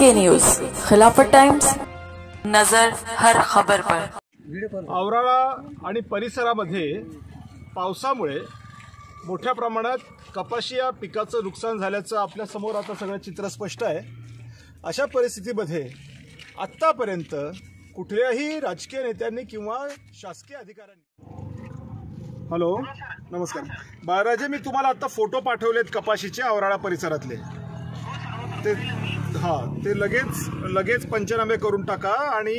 के news खिलाफत times नजर हर खबर पर। औराळा आणि परिसरामध्ये पावसामुळे मोठ्या प्रमाणात कपाशी या पिकाचं नुकसान झाल्याचं आपल्यासमोर आता सगळं चित्र स्पष्ट आहे. अशा परिस्थितीमध्ये आत्तापर्यंत कुठल्याही राजकीय नेत्यांनी किंवा शासकीय अधिकाऱ्यांनी हॅलो नमस्कार. बाळराजे मी तुम्हाला आता फोटो पाठवलेत कपाशीचे औराळा परिसरातले. ते हां ते लगेच लगेच पंचनामे करून टाका आणि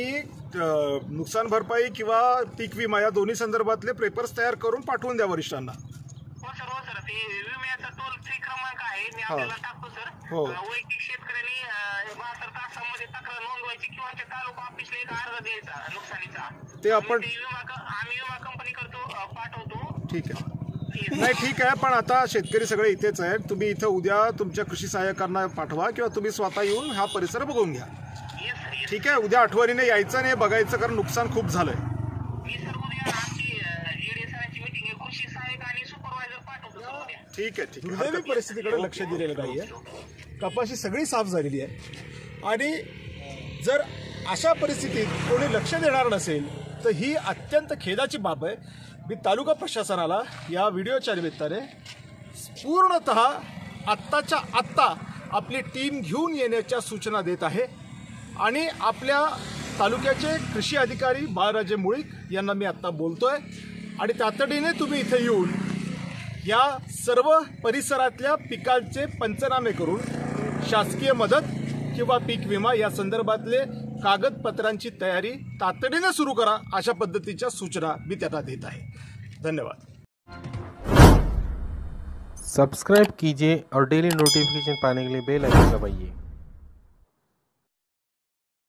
नुकसान भरपाई किंवा पीक विमा या दोन्ही संदर्भातले पेपर्स तयार करून पाठवून द्या वरिष्ठांना हो सर हो सर ते विम्याचा टोल फ्री क्रमांक आहे मी हा. आपल्याला टाकतो सर हो. अं, वैयक्तिक शेतकऱ्यांनी अं, बहात्तर तासामध्ये तक्रार नोंदवायची किंवा ते तालुका ऑफिसला एक अर्ज द्यायचा नुकसानीचा ते आपण- आम्ही विमा कंपनी करतो पाठवतो ठीक आहे. नाही ठीक आहे पण आता शेतकरी सगळे इथेच आहेत. तुम्ही इथं उद्या तुमच्या कृषी सहाय्यकांना पाठवा किंवा तुम्ही स्वतः येऊन हा परिसर बघून घ्या. ठीक आहे उद्या आठवणीने यायचं नाही बघायचं कारण नुकसान खूप झालंय. ठीक आहे ठीक आहे. दुर्दैवी परिस्थितीकडे लक्ष दिलेलं नाही आहे कपाशी सगळी साफ झालेली आहे. आणि जर अशा परिस्थितीत कोणी लक्ष देणार नसेल तर ही अत्यंत खेदाची बाब आहे. मी तालुका प्रशासनाला या व्हिडिओच्या निमित्ताने पूर्णत आत्ताच्या आत्ता आपली टीम घेऊन येण्याच्या सूचना देत आहे. आणि आपल्या तालुक्याचे कृषी अधिकारी बाळराजे मुळीक यांना मी आत्ता बोलतो आहे आणि तातडीने तुम्ही इथे येऊन या सर्व परिसरातल्या पिकांचे पंचनामे करून शासकीय मदत किंवा पीक विमा या संदर्भातले कागदपत्रांची तयारी तातडीने सुरू करा अशा पद्धतीच्या सूचना मी त्यांना देत आहे. धन्यवाद. सब्सक्राइब कीजिए और डेली नोटिफिकेशन पाने के लिए बेल आइकन दबाइए।